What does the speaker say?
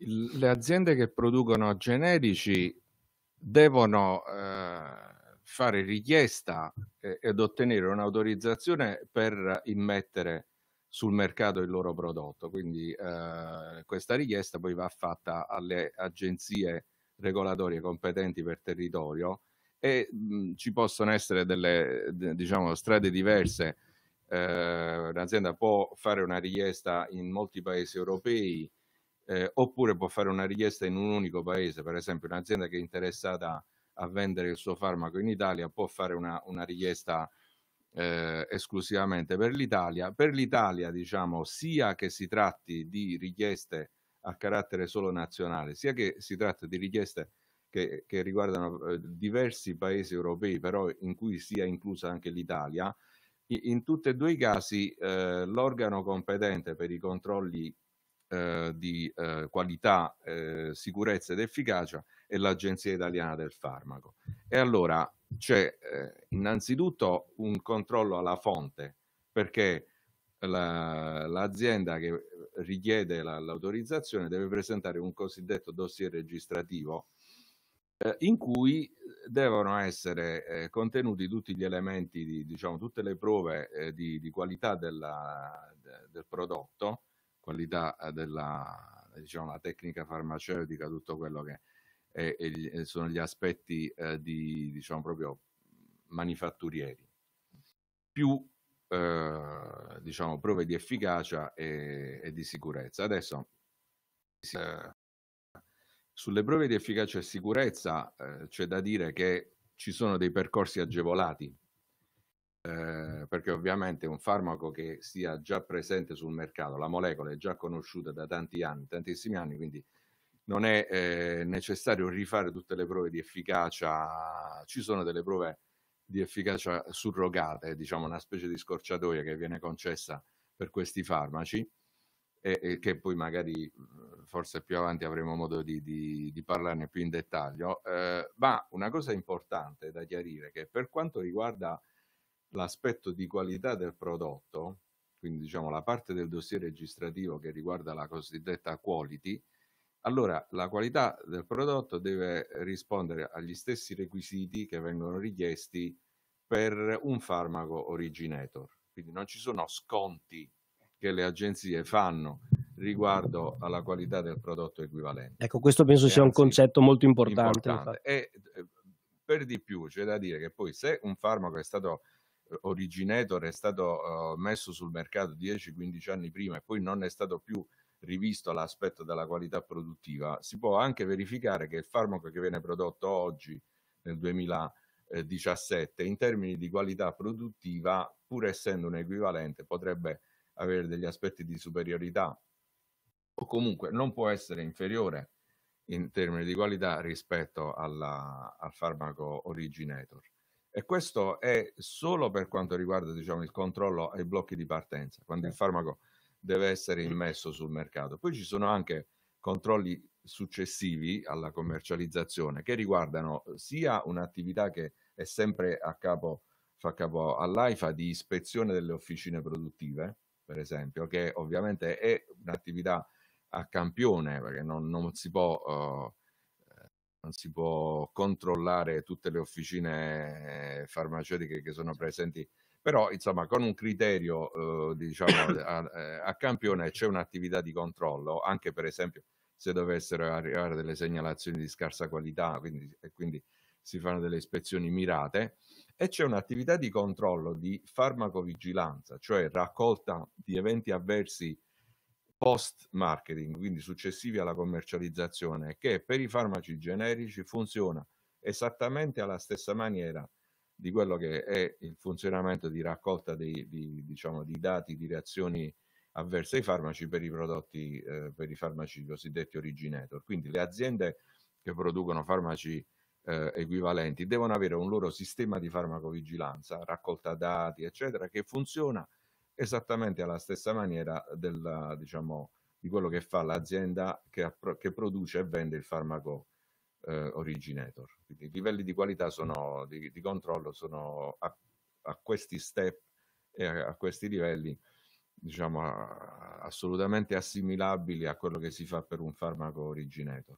Le aziende che producono generici devono eh, fare richiesta eh, ed ottenere un'autorizzazione per immettere sul mercato il loro prodotto. Quindi eh, questa richiesta poi va fatta alle agenzie regolatorie competenti per territorio e mh, ci possono essere delle diciamo, strade diverse. Eh, un'azienda può fare una richiesta in molti paesi europei eh, oppure può fare una richiesta in un unico paese, per esempio un'azienda che è interessata a vendere il suo farmaco in Italia può fare una, una richiesta eh, esclusivamente per l'Italia. Per l'Italia, diciamo, sia che si tratti di richieste a carattere solo nazionale, sia che si tratti di richieste che, che riguardano eh, diversi paesi europei, però in cui sia inclusa anche l'Italia, in tutti e due i casi eh, l'organo competente per i controlli eh, di eh, qualità, eh, sicurezza ed efficacia è l'Agenzia Italiana del Farmaco. E allora c'è eh, innanzitutto un controllo alla fonte, perché la, l'azienda che richiede la, l'autorizzazione deve presentare un cosiddetto dossier registrativo eh, in cui devono essere eh, contenuti tutti gli elementi, di, diciamo, tutte le prove eh, di, di, qualità della, de, del prodotto, qualità eh, della diciamo, tecnica farmaceutica, tutto quello che è, è, sono gli aspetti eh, di, diciamo, proprio manifatturieri, più eh, diciamo, prove di efficacia e, e di sicurezza. Adesso eh, sulle prove di efficacia e sicurezza eh, c'è da dire che ci sono dei percorsi agevolati, eh, perché ovviamente un farmaco che sia già presente sul mercato, la molecola è già conosciuta da tanti anni, tantissimi anni, quindi non è eh, necessario rifare tutte le prove di efficacia, ci sono delle prove di efficacia surrogate, diciamo una specie di scorciatoia che viene concessa per questi farmaci e, e che poi magari forse più avanti avremo modo di, di, di parlarne più in dettaglio, eh, ma una cosa importante da chiarire è che per quanto riguarda l'aspetto di qualità del prodotto, quindi diciamo la parte del dossier registrativo che riguarda la cosiddetta quality, allora la qualità del prodotto deve rispondere agli stessi requisiti che vengono richiesti per un farmaco originator. Quindi non ci sono sconti che le agenzie fanno riguardo alla qualità del prodotto equivalente. Ecco, questo penso e sia un concetto molto importante. importante. E eh, per di più c'è da dire che poi se un farmaco è stato originator, è stato uh, messo sul mercato 10-15 anni prima e poi non è stato più rivisto l'aspetto della qualità produttiva, si può anche verificare che il farmaco che viene prodotto oggi nel 2017 in termini di qualità produttiva, pur essendo un equivalente, potrebbe avere degli aspetti di superiorità o comunque non può essere inferiore in termini di qualità rispetto alla, al farmaco originator. E questo è solo per quanto riguarda diciamo, il controllo ai blocchi di partenza, quando il farmaco deve essere immesso sul mercato. Poi ci sono anche controlli successivi alla commercializzazione che riguardano sia un'attività che è sempre a capo, fa capo all'AIFA di ispezione delle officine produttive, per esempio, che ovviamente è un'attività a campione, perché non, non si può... Uh, non si può controllare tutte le officine farmaceutiche che sono presenti, però insomma con un criterio eh, diciamo a, eh, a, campione c'è un'attività di controllo, anche per esempio se dovessero arrivare delle segnalazioni di scarsa qualità, quindi, e quindi si fanno delle ispezioni mirate, e c'è un'attività di controllo di farmacovigilanza, cioè raccolta di eventi avversi post marketing, quindi successivi alla commercializzazione, che per i farmaci generici funziona esattamente alla stessa maniera di quello che è il funzionamento di raccolta dei, di, diciamo, di dati di reazioni avverse ai farmaci per i prodotti, eh, per i farmaci cosiddetti originator. Quindi le aziende che producono farmaci eh, equivalenti devono avere un loro sistema di farmacovigilanza, raccolta dati, eccetera, che funziona esattamente alla stessa maniera del, diciamo, di quello che fa l'azienda che, che, produce e vende il farmaco eh, originator. Quindi i livelli di qualità sono, di, di controllo sono a, a, questi step e a, a questi livelli diciamo assolutamente assimilabili a quello che si fa per un farmaco originator.